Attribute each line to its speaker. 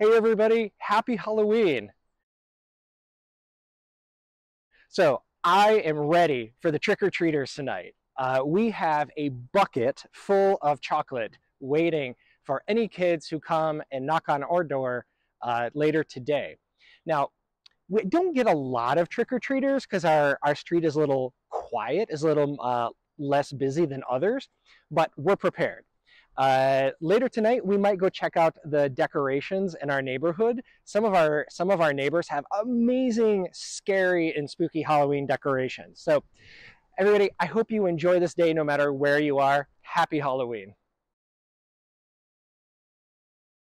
Speaker 1: Hey everybody, happy Halloween. So I am ready for the trick-or-treaters tonight. Uh, we have a bucket full of chocolate waiting for any kids who come and knock on our door uh, later today. Now, we don't get a lot of trick-or-treaters because our, our street is a little quiet, is a little uh, less busy than others, but we're prepared. Uh, later tonight, we might go check out the decorations in our neighborhood. Some of our some of our neighbors have amazing, scary, and spooky Halloween decorations. So, everybody, I hope you enjoy this day no matter where you are. Happy Halloween.